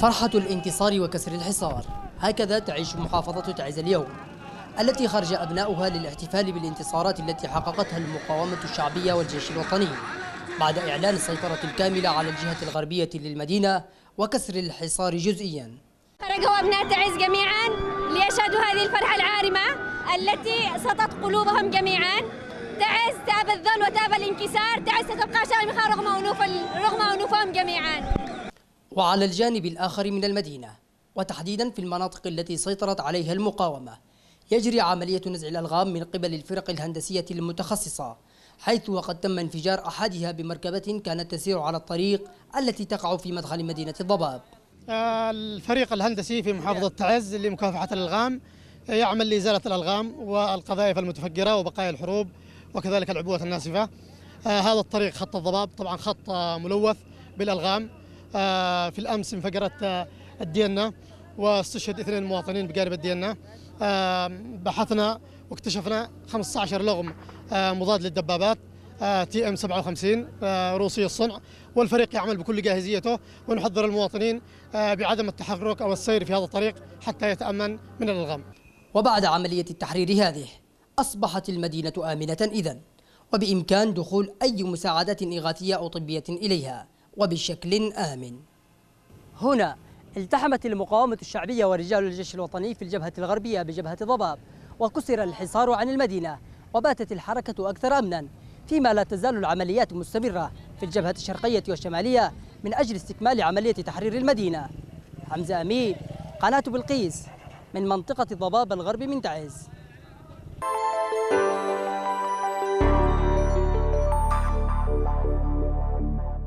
فرحة الانتصار وكسر الحصار. هكذا تعيش محافظة تعز اليوم التي خرج أبناؤها للاحتفال بالانتصارات التي حققتها المقاومة الشعبية والجيش الوطني. بعد إعلان السيطرة الكاملة على الجهة الغربية للمدينة وكسر الحصار جزئيا. خرجوا أبناء تعز جميعا ليشهدوا هذه الفرحة العارمة التي سطت قلوبهم جميعا. تعز تاب الذل وتاب الانكسار. تعز ستبقى شامخة رغم أنوف رغم أنوفهم جميعا. وعلى الجانب الآخر من المدينة وتحديدا في المناطق التي سيطرت عليها المقاومة. يجري عملية نزع الألغام من قبل الفرق الهندسية المتخصصة حيث وقد تم انفجار أحدها بمركبة كانت تسير على الطريق التي تقع في مدخل مدينة الضباب. الفريق الهندسي في محافظة تعز لمكافحة الألغام يعمل لإزالة الألغام والقذائف المتفجرة وبقايا الحروب وكذلك العبوات الناسفة. آه، هذا الطريق خط الضباب طبعا خط ملوث بالألغام. في الأمس انفجرت الدينا واستشهد اثنين مواطنين بجانب الدينا بحثنا واكتشفنا 15 لغم مضاد للدبابات تي إم 57 روسي الصنع. والفريق يعمل بكل جاهزيته ونحذر المواطنين بعدم التحرك أو السير في هذا الطريق حتى يتأمن من الالغام. وبعد عملية التحرير هذه أصبحت المدينة آمنة اذا وبإمكان دخول أي مساعدات إغاثية أو طبية إليها. وبشكل آمن. هنا التحمت المقاومة الشعبية ورجال الجيش الوطني في الجبهة الغربية بجبهة ضباب وكسر الحصار عن المدينة وباتت الحركة أكثر أمنا فيما لا تزال العمليات مستمرة في الجبهة الشرقية والشمالية من أجل استكمال عملية تحرير المدينة حمزة أمين قناة بلقيس من منطقة ضباب الغرب من تعز